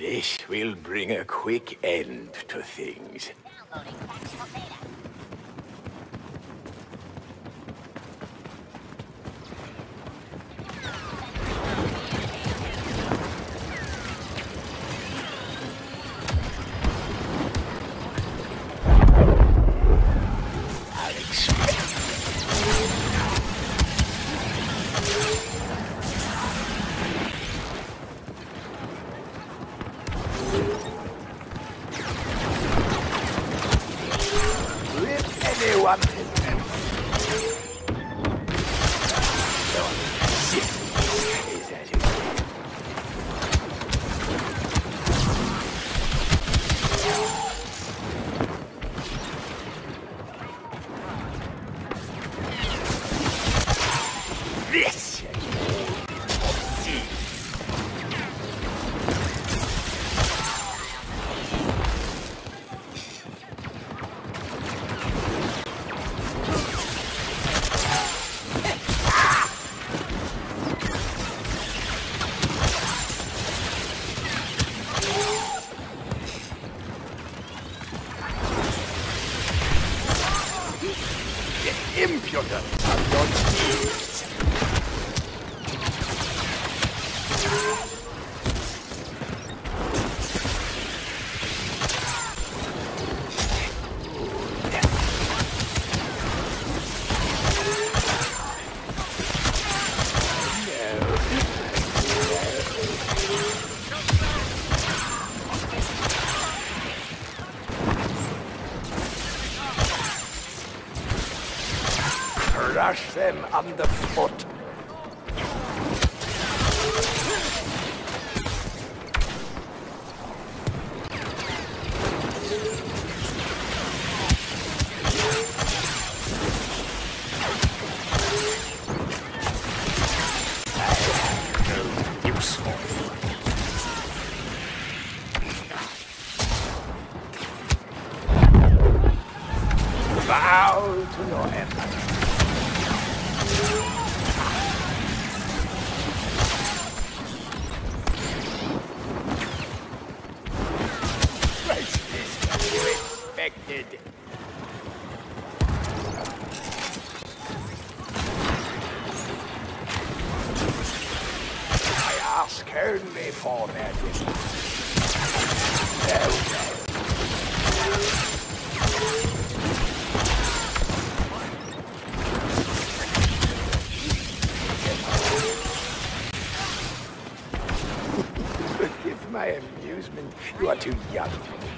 This will bring a quick end to things. Them underfoot. Bow to your emperor. I ask only for their No, no. Too young for the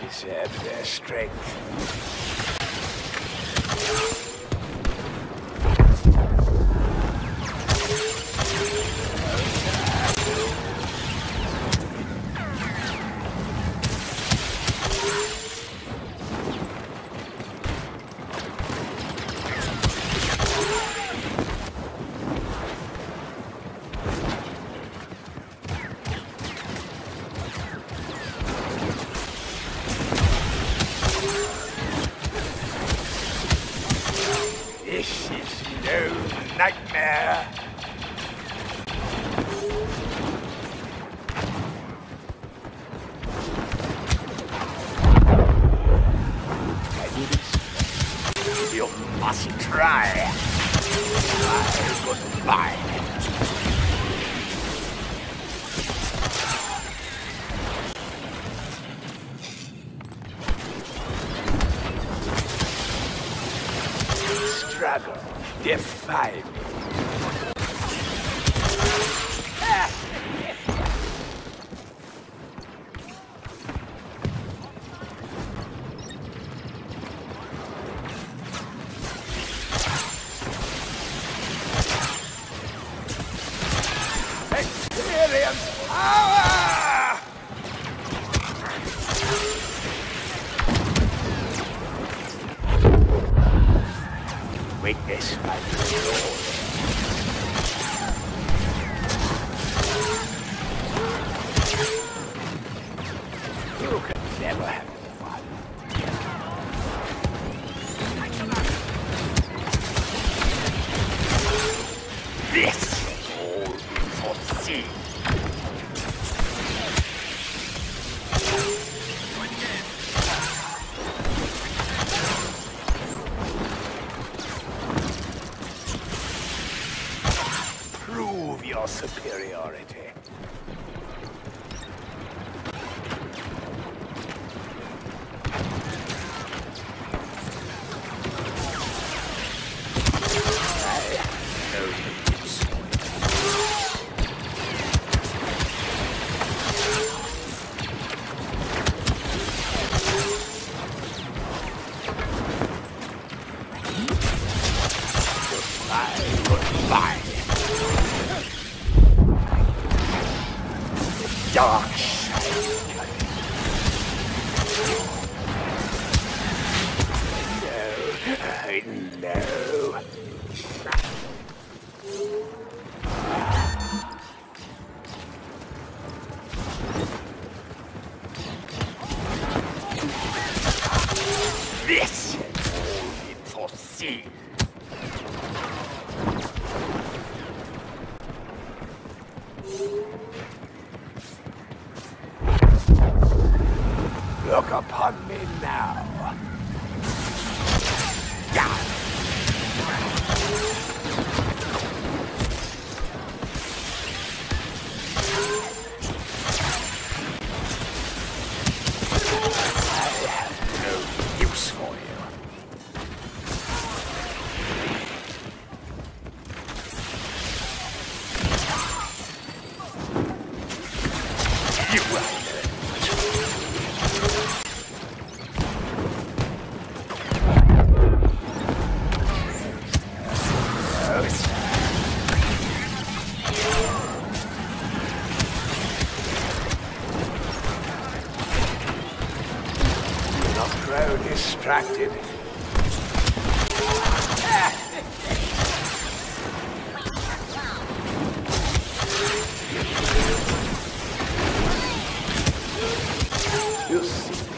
reserve their strength. Goodbye. Struggle. Defy me. like this. You could never have fun. This! Gosh. No. No. This all be. on me now. attracted. You see.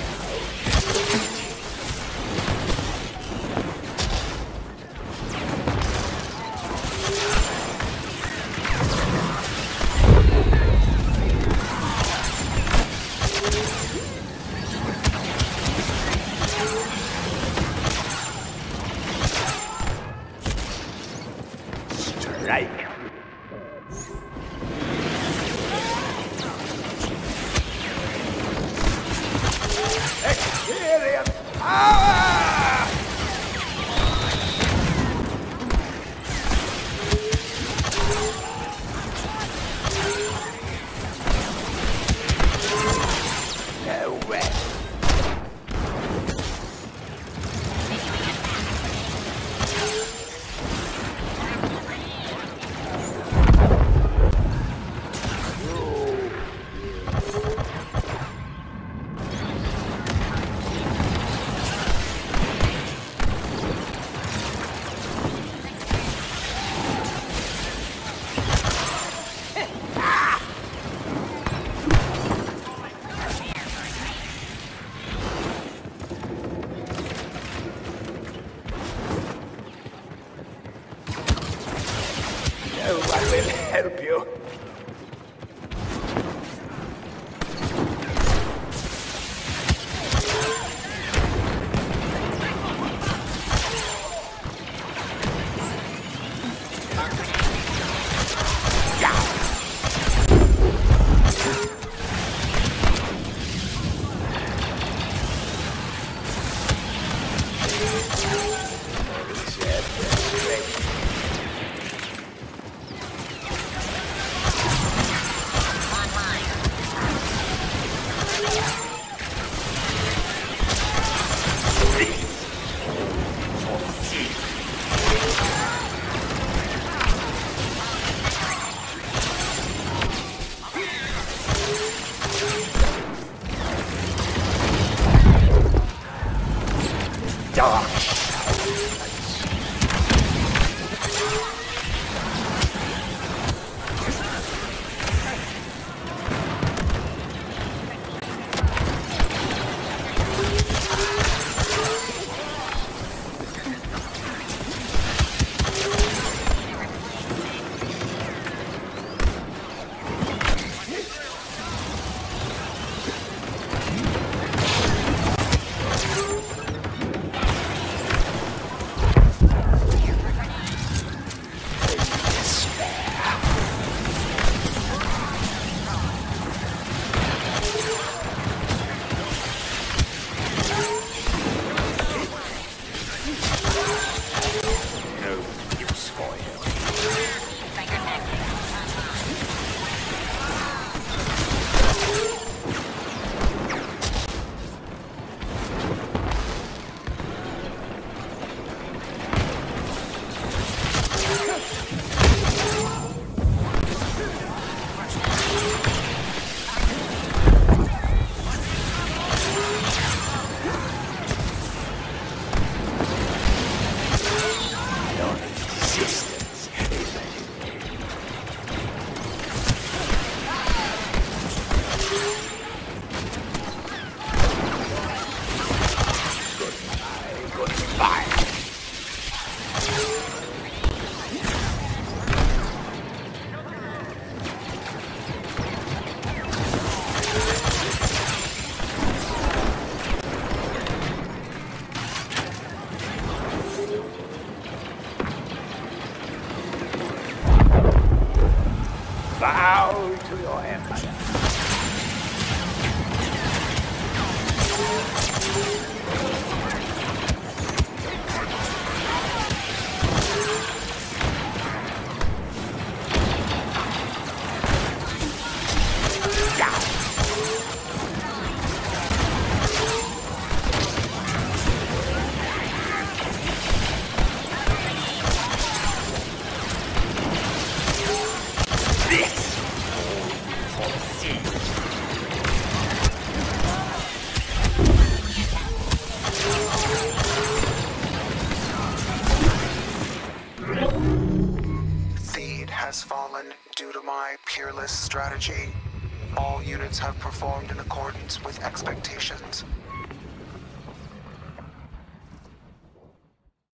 like. Theed has fallen due to my peerless strategy. All units have performed in accordance with expectations.